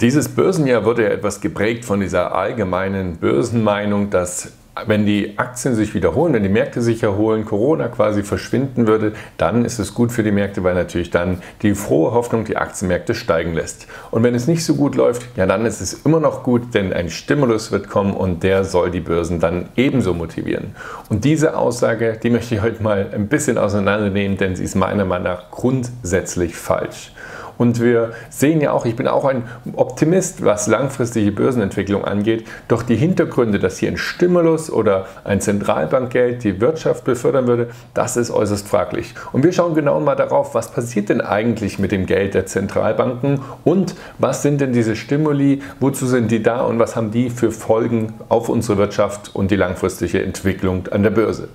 Dieses Börsenjahr wurde ja etwas geprägt von dieser allgemeinen Börsenmeinung, dass wenn die Aktien sich wiederholen, wenn die Märkte sich erholen, Corona quasi verschwinden würde, dann ist es gut für die Märkte, weil natürlich dann die frohe Hoffnung die Aktienmärkte steigen lässt. Und wenn es nicht so gut läuft, ja dann ist es immer noch gut, denn ein Stimulus wird kommen und der soll die Börsen dann ebenso motivieren. Und diese Aussage, die möchte ich heute mal ein bisschen auseinandernehmen, denn sie ist meiner Meinung nach grundsätzlich falsch. Und wir sehen ja auch, ich bin auch ein Optimist, was langfristige Börsenentwicklung angeht. Doch die Hintergründe, dass hier ein Stimulus oder ein Zentralbankgeld die Wirtschaft befördern würde, das ist äußerst fraglich. Und wir schauen genau mal darauf, was passiert denn eigentlich mit dem Geld der Zentralbanken und was sind denn diese Stimuli, wozu sind die da und was haben die für Folgen auf unsere Wirtschaft und die langfristige Entwicklung an der Börse.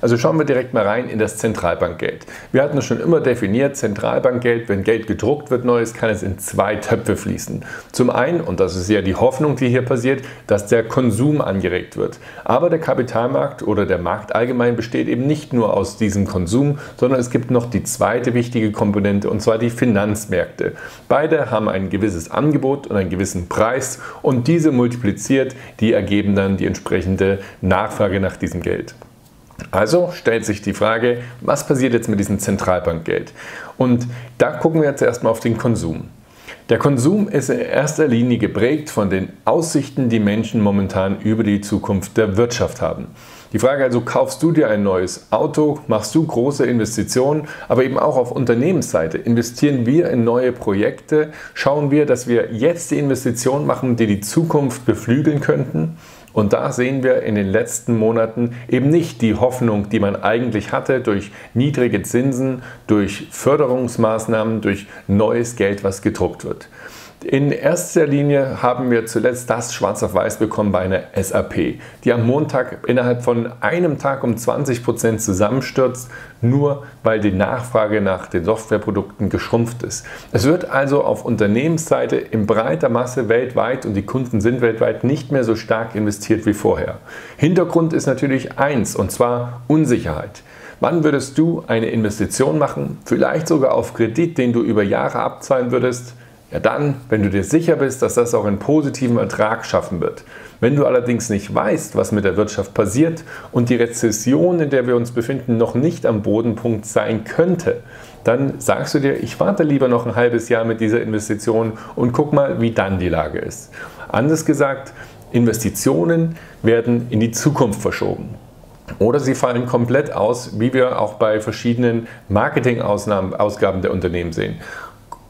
Also schauen wir direkt mal rein in das Zentralbankgeld. Wir hatten es schon immer definiert, Zentralbankgeld, wenn Geld gedruckt wird neues, kann es in zwei Töpfe fließen. Zum einen, und das ist ja die Hoffnung, die hier passiert, dass der Konsum angeregt wird. Aber der Kapitalmarkt oder der Markt allgemein besteht eben nicht nur aus diesem Konsum, sondern es gibt noch die zweite wichtige Komponente, und zwar die Finanzmärkte. Beide haben ein gewisses Angebot und einen gewissen Preis und diese multipliziert, die ergeben dann die entsprechende Nachfrage nach diesem Geld. Also stellt sich die Frage, was passiert jetzt mit diesem Zentralbankgeld? Und da gucken wir jetzt erstmal auf den Konsum. Der Konsum ist in erster Linie geprägt von den Aussichten, die Menschen momentan über die Zukunft der Wirtschaft haben. Die Frage also, kaufst du dir ein neues Auto, machst du große Investitionen, aber eben auch auf Unternehmensseite investieren wir in neue Projekte, schauen wir, dass wir jetzt die Investitionen machen, die die Zukunft beflügeln könnten und da sehen wir in den letzten Monaten eben nicht die Hoffnung, die man eigentlich hatte durch niedrige Zinsen, durch Förderungsmaßnahmen, durch neues Geld, was gedruckt wird. In erster Linie haben wir zuletzt das schwarz auf weiß bekommen bei einer SAP, die am Montag innerhalb von einem Tag um 20 Prozent zusammenstürzt, nur weil die Nachfrage nach den Softwareprodukten geschrumpft ist. Es wird also auf Unternehmensseite in breiter Masse weltweit und die Kunden sind weltweit nicht mehr so stark investiert wie vorher. Hintergrund ist natürlich eins und zwar Unsicherheit. Wann würdest du eine Investition machen, vielleicht sogar auf Kredit, den du über Jahre abzahlen würdest? Ja dann, wenn du dir sicher bist, dass das auch einen positiven Ertrag schaffen wird. Wenn du allerdings nicht weißt, was mit der Wirtschaft passiert und die Rezession, in der wir uns befinden, noch nicht am Bodenpunkt sein könnte, dann sagst du dir, ich warte lieber noch ein halbes Jahr mit dieser Investition und guck mal, wie dann die Lage ist. Anders gesagt, Investitionen werden in die Zukunft verschoben. Oder sie fallen komplett aus, wie wir auch bei verschiedenen Marketingausgaben der Unternehmen sehen.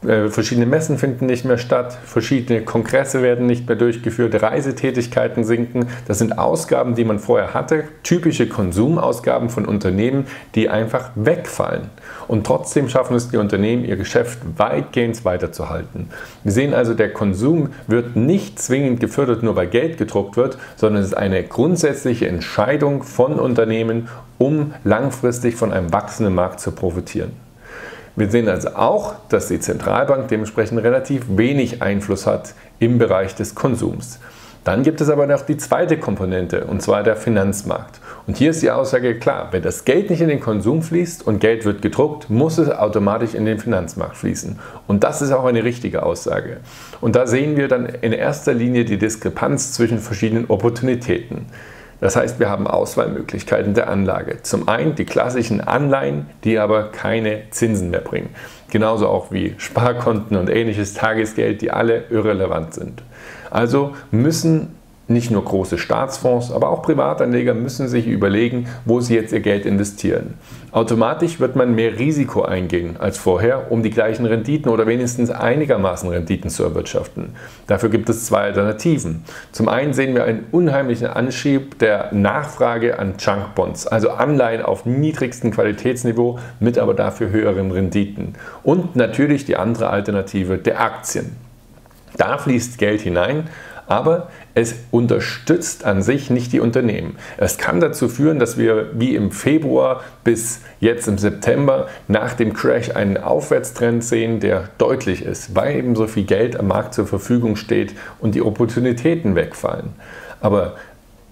Äh, verschiedene Messen finden nicht mehr statt, verschiedene Kongresse werden nicht mehr durchgeführt, Reisetätigkeiten sinken. Das sind Ausgaben, die man vorher hatte, typische Konsumausgaben von Unternehmen, die einfach wegfallen. Und trotzdem schaffen es die Unternehmen, ihr Geschäft weitgehend weiterzuhalten. Wir sehen also, der Konsum wird nicht zwingend gefördert, nur weil Geld gedruckt wird, sondern es ist eine grundsätzliche Entscheidung von Unternehmen, um langfristig von einem wachsenden Markt zu profitieren. Wir sehen also auch, dass die Zentralbank dementsprechend relativ wenig Einfluss hat im Bereich des Konsums. Dann gibt es aber noch die zweite Komponente, und zwar der Finanzmarkt. Und hier ist die Aussage klar, wenn das Geld nicht in den Konsum fließt und Geld wird gedruckt, muss es automatisch in den Finanzmarkt fließen. Und das ist auch eine richtige Aussage. Und da sehen wir dann in erster Linie die Diskrepanz zwischen verschiedenen Opportunitäten. Das heißt, wir haben Auswahlmöglichkeiten der Anlage. Zum einen die klassischen Anleihen, die aber keine Zinsen mehr bringen. Genauso auch wie Sparkonten und ähnliches Tagesgeld, die alle irrelevant sind. Also müssen nicht nur große Staatsfonds, aber auch Privatanleger müssen sich überlegen, wo sie jetzt ihr Geld investieren. Automatisch wird man mehr Risiko eingehen als vorher, um die gleichen Renditen oder wenigstens einigermaßen Renditen zu erwirtschaften. Dafür gibt es zwei Alternativen. Zum einen sehen wir einen unheimlichen Anschieb der Nachfrage an Junkbonds, also Anleihen auf niedrigstem Qualitätsniveau mit aber dafür höheren Renditen. Und natürlich die andere Alternative der Aktien. Da fließt Geld hinein, aber es unterstützt an sich nicht die Unternehmen. Es kann dazu führen, dass wir wie im Februar bis jetzt im September nach dem Crash einen Aufwärtstrend sehen, der deutlich ist, weil eben so viel Geld am Markt zur Verfügung steht und die Opportunitäten wegfallen. Aber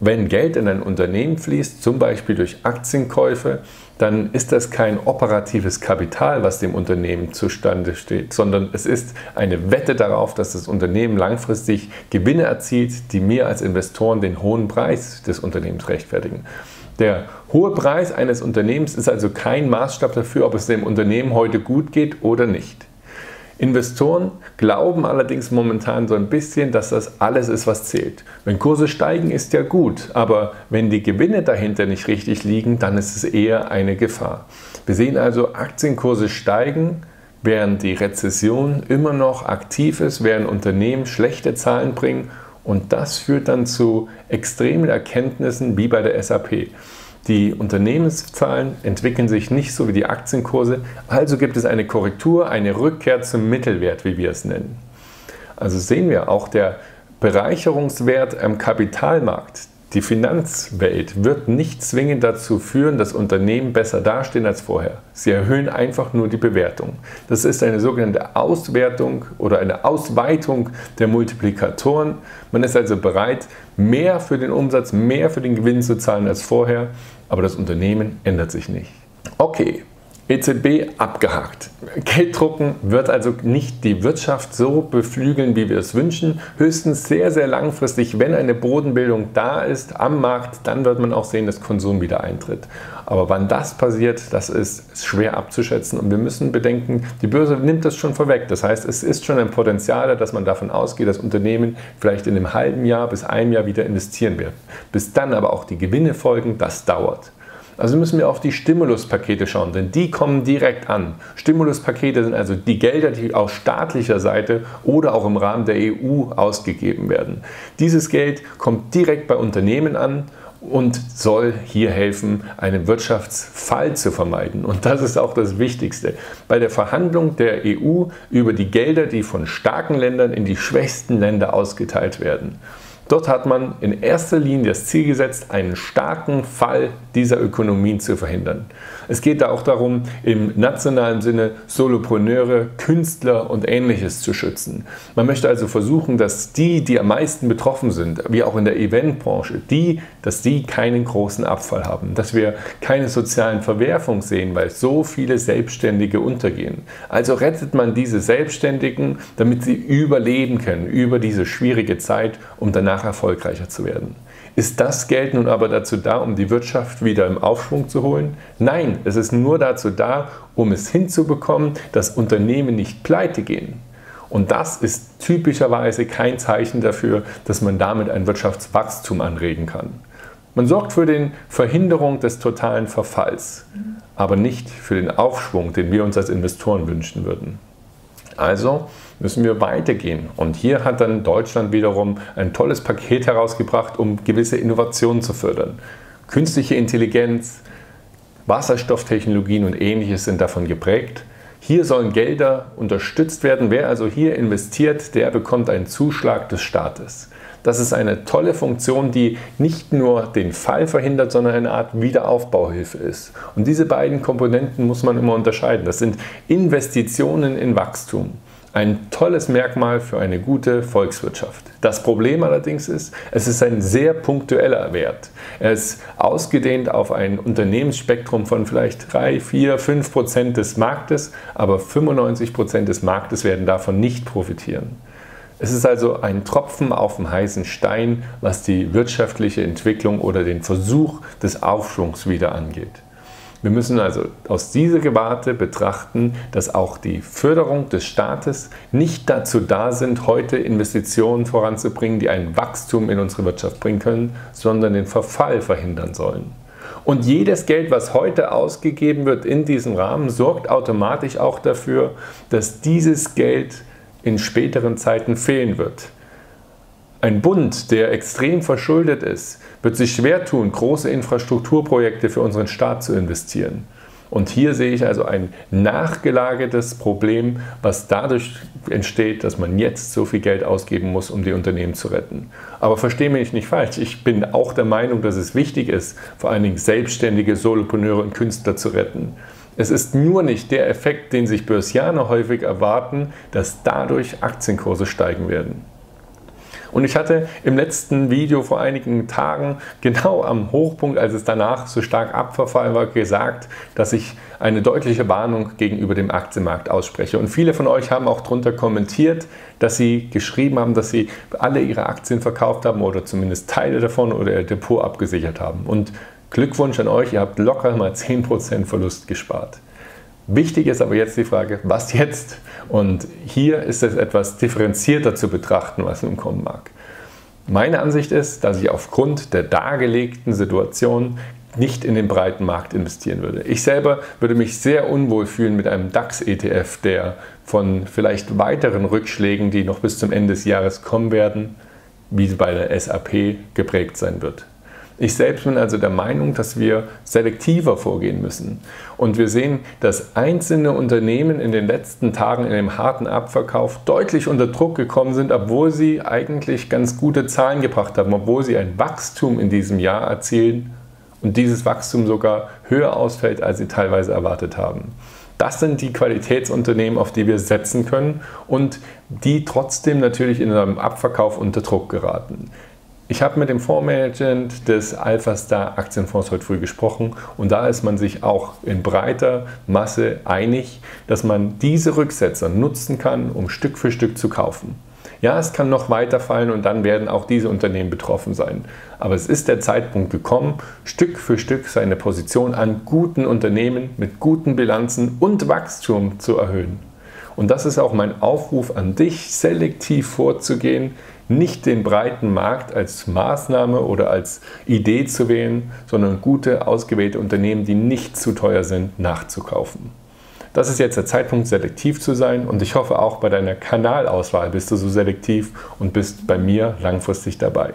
wenn Geld in ein Unternehmen fließt, zum Beispiel durch Aktienkäufe, dann ist das kein operatives Kapital, was dem Unternehmen zustande steht, sondern es ist eine Wette darauf, dass das Unternehmen langfristig Gewinne erzielt, die mir als Investoren den hohen Preis des Unternehmens rechtfertigen. Der hohe Preis eines Unternehmens ist also kein Maßstab dafür, ob es dem Unternehmen heute gut geht oder nicht. Investoren glauben allerdings momentan so ein bisschen, dass das alles ist, was zählt. Wenn Kurse steigen, ist ja gut, aber wenn die Gewinne dahinter nicht richtig liegen, dann ist es eher eine Gefahr. Wir sehen also, Aktienkurse steigen, während die Rezession immer noch aktiv ist, während Unternehmen schlechte Zahlen bringen und das führt dann zu extremen Erkenntnissen wie bei der SAP. Die Unternehmenszahlen entwickeln sich nicht so wie die Aktienkurse, also gibt es eine Korrektur, eine Rückkehr zum Mittelwert, wie wir es nennen. Also sehen wir auch der Bereicherungswert am Kapitalmarkt, die Finanzwelt wird nicht zwingend dazu führen, dass Unternehmen besser dastehen als vorher. Sie erhöhen einfach nur die Bewertung. Das ist eine sogenannte Auswertung oder eine Ausweitung der Multiplikatoren. Man ist also bereit, mehr für den Umsatz, mehr für den Gewinn zu zahlen als vorher, aber das Unternehmen ändert sich nicht. Okay, EZB abgehakt. Gelddrucken wird also nicht die Wirtschaft so beflügeln, wie wir es wünschen. Höchstens sehr, sehr langfristig, wenn eine Bodenbildung da ist am Markt, dann wird man auch sehen, dass Konsum wieder eintritt. Aber wann das passiert, das ist schwer abzuschätzen und wir müssen bedenken, die Börse nimmt das schon vorweg. Das heißt, es ist schon ein Potenzial, dass man davon ausgeht, dass Unternehmen vielleicht in einem halben Jahr bis einem Jahr wieder investieren werden. Bis dann aber auch die Gewinne folgen, das dauert. Also müssen wir auf die Stimuluspakete schauen, denn die kommen direkt an. Stimuluspakete sind also die Gelder, die aus staatlicher Seite oder auch im Rahmen der EU ausgegeben werden. Dieses Geld kommt direkt bei Unternehmen an und soll hier helfen, einen Wirtschaftsfall zu vermeiden. Und das ist auch das Wichtigste. Bei der Verhandlung der EU über die Gelder, die von starken Ländern in die schwächsten Länder ausgeteilt werden. Dort hat man in erster Linie das Ziel gesetzt, einen starken Fall dieser Ökonomien zu verhindern. Es geht da auch darum, im nationalen Sinne Solopreneure, Künstler und ähnliches zu schützen. Man möchte also versuchen, dass die, die am meisten betroffen sind, wie auch in der Eventbranche, die, dass die keinen großen Abfall haben, dass wir keine sozialen Verwerfungen sehen, weil so viele Selbstständige untergehen. Also rettet man diese Selbstständigen, damit sie überleben können über diese schwierige Zeit, um danach erfolgreicher zu werden. Ist das Geld nun aber dazu da, um die Wirtschaft wieder im Aufschwung zu holen? Nein, es ist nur dazu da, um es hinzubekommen, dass Unternehmen nicht pleite gehen. Und das ist typischerweise kein Zeichen dafür, dass man damit ein Wirtschaftswachstum anregen kann. Man sorgt für die Verhinderung des totalen Verfalls, aber nicht für den Aufschwung, den wir uns als Investoren wünschen würden. Also müssen wir weitergehen. Und hier hat dann Deutschland wiederum ein tolles Paket herausgebracht, um gewisse Innovationen zu fördern. Künstliche Intelligenz, Wasserstofftechnologien und ähnliches sind davon geprägt. Hier sollen Gelder unterstützt werden. Wer also hier investiert, der bekommt einen Zuschlag des Staates. Das ist eine tolle Funktion, die nicht nur den Fall verhindert, sondern eine Art Wiederaufbauhilfe ist. Und diese beiden Komponenten muss man immer unterscheiden. Das sind Investitionen in Wachstum. Ein tolles Merkmal für eine gute Volkswirtschaft. Das Problem allerdings ist, es ist ein sehr punktueller Wert. Er ist ausgedehnt auf ein Unternehmensspektrum von vielleicht 3, 4, 5 Prozent des Marktes, aber 95 Prozent des Marktes werden davon nicht profitieren. Es ist also ein Tropfen auf dem heißen Stein, was die wirtschaftliche Entwicklung oder den Versuch des Aufschwungs wieder angeht. Wir müssen also aus dieser Gewarte betrachten, dass auch die Förderung des Staates nicht dazu da sind, heute Investitionen voranzubringen, die ein Wachstum in unsere Wirtschaft bringen können, sondern den Verfall verhindern sollen. Und jedes Geld, was heute ausgegeben wird in diesem Rahmen, sorgt automatisch auch dafür, dass dieses Geld in späteren Zeiten fehlen wird. Ein Bund, der extrem verschuldet ist, wird sich schwer tun, große Infrastrukturprojekte für unseren Staat zu investieren. Und hier sehe ich also ein nachgelagertes Problem, was dadurch entsteht, dass man jetzt so viel Geld ausgeben muss, um die Unternehmen zu retten. Aber verstehe mich nicht falsch, ich bin auch der Meinung, dass es wichtig ist, vor allen Dingen selbstständige Solopreneure und Künstler zu retten. Es ist nur nicht der Effekt, den sich Börsianer häufig erwarten, dass dadurch Aktienkurse steigen werden. Und ich hatte im letzten Video vor einigen Tagen, genau am Hochpunkt, als es danach so stark abverfallen war, gesagt, dass ich eine deutliche Warnung gegenüber dem Aktienmarkt ausspreche. Und viele von euch haben auch darunter kommentiert, dass sie geschrieben haben, dass sie alle ihre Aktien verkauft haben oder zumindest Teile davon oder ihr Depot abgesichert haben. Und Glückwunsch an euch, ihr habt locker mal 10% Verlust gespart. Wichtig ist aber jetzt die Frage, was jetzt? Und hier ist es etwas differenzierter zu betrachten, was nun kommen mag. Meine Ansicht ist, dass ich aufgrund der dargelegten Situation nicht in den breiten Markt investieren würde. Ich selber würde mich sehr unwohl fühlen mit einem DAX-ETF, der von vielleicht weiteren Rückschlägen, die noch bis zum Ende des Jahres kommen werden, wie bei der SAP geprägt sein wird. Ich selbst bin also der Meinung, dass wir selektiver vorgehen müssen. Und wir sehen, dass einzelne Unternehmen in den letzten Tagen in dem harten Abverkauf deutlich unter Druck gekommen sind, obwohl sie eigentlich ganz gute Zahlen gebracht haben, obwohl sie ein Wachstum in diesem Jahr erzielen und dieses Wachstum sogar höher ausfällt, als sie teilweise erwartet haben. Das sind die Qualitätsunternehmen, auf die wir setzen können und die trotzdem natürlich in einem Abverkauf unter Druck geraten. Ich habe mit dem Fondsmanagement des Alphastar Aktienfonds heute früh gesprochen und da ist man sich auch in breiter Masse einig, dass man diese Rücksetzer nutzen kann, um Stück für Stück zu kaufen. Ja, es kann noch weiter fallen und dann werden auch diese Unternehmen betroffen sein. Aber es ist der Zeitpunkt gekommen, Stück für Stück seine Position an guten Unternehmen mit guten Bilanzen und Wachstum zu erhöhen. Und das ist auch mein Aufruf an dich, selektiv vorzugehen, nicht den breiten Markt als Maßnahme oder als Idee zu wählen, sondern gute, ausgewählte Unternehmen, die nicht zu teuer sind, nachzukaufen. Das ist jetzt der Zeitpunkt, selektiv zu sein und ich hoffe auch bei deiner Kanalauswahl bist du so selektiv und bist bei mir langfristig dabei.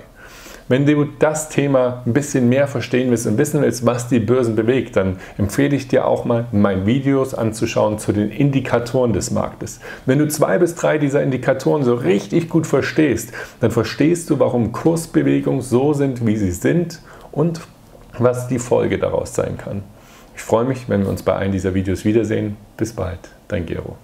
Wenn du das Thema ein bisschen mehr verstehen willst und wissen willst, was die Börsen bewegt, dann empfehle ich dir auch mal, meine Videos anzuschauen zu den Indikatoren des Marktes. Wenn du zwei bis drei dieser Indikatoren so richtig gut verstehst, dann verstehst du, warum Kursbewegungen so sind, wie sie sind und was die Folge daraus sein kann. Ich freue mich, wenn wir uns bei einem dieser Videos wiedersehen. Bis bald, dein Gero.